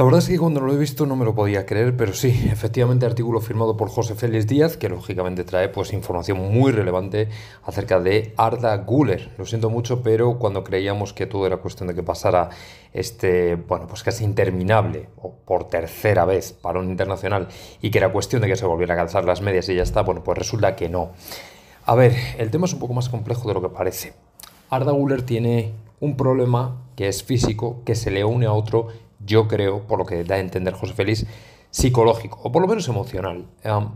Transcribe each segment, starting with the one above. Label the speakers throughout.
Speaker 1: La verdad es que cuando lo he visto no me lo podía creer, pero sí, efectivamente artículo firmado por José Félix Díaz, que lógicamente trae pues información muy relevante acerca de Arda Guller. Lo siento mucho, pero cuando creíamos que todo era cuestión de que pasara este, bueno, pues casi interminable, o por tercera vez para un internacional, y que era cuestión de que se volviera a calzar las medias y ya está, bueno, pues resulta que no. A ver, el tema es un poco más complejo de lo que parece. Arda Guller tiene un problema que es físico, que se le une a otro yo creo, por lo que da a entender José Félix, psicológico, o por lo menos emocional.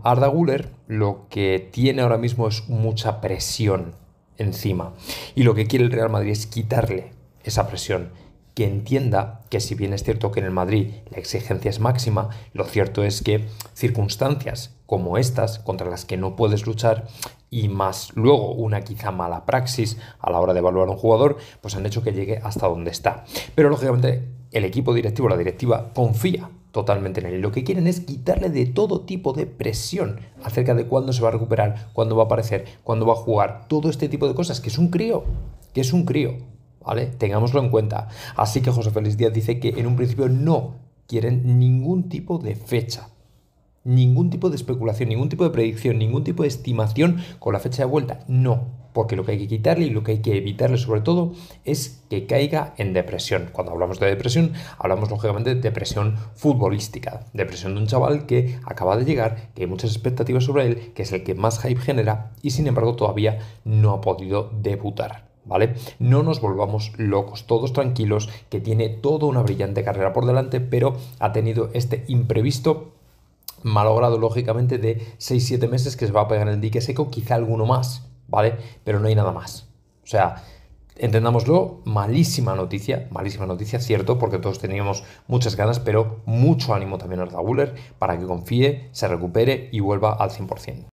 Speaker 1: Arda Guller lo que tiene ahora mismo es mucha presión encima. Y lo que quiere el Real Madrid es quitarle esa presión. Que entienda que si bien es cierto que en el Madrid la exigencia es máxima, lo cierto es que circunstancias como estas, contra las que no puedes luchar, y más luego una quizá mala praxis a la hora de evaluar a un jugador, pues han hecho que llegue hasta donde está. Pero lógicamente el equipo directivo, la directiva, confía totalmente en él. Lo que quieren es quitarle de todo tipo de presión acerca de cuándo se va a recuperar, cuándo va a aparecer, cuándo va a jugar, todo este tipo de cosas, que es un crío, que es un crío, ¿vale? Tengámoslo en cuenta. Así que José Félix Díaz dice que en un principio no quieren ningún tipo de fecha ningún tipo de especulación, ningún tipo de predicción, ningún tipo de estimación con la fecha de vuelta. No, porque lo que hay que quitarle y lo que hay que evitarle sobre todo es que caiga en depresión. Cuando hablamos de depresión, hablamos lógicamente de depresión futbolística, depresión de un chaval que acaba de llegar, que hay muchas expectativas sobre él, que es el que más hype genera y sin embargo todavía no ha podido debutar. ¿Vale? No nos volvamos locos, todos tranquilos, que tiene toda una brillante carrera por delante, pero ha tenido este imprevisto malogrado lógicamente de 6-7 meses que se va a pegar en el dique seco, quizá alguno más, ¿vale? Pero no hay nada más. O sea, entendámoslo, malísima noticia, malísima noticia, cierto, porque todos teníamos muchas ganas, pero mucho ánimo también al Guller para que confíe, se recupere y vuelva al 100%.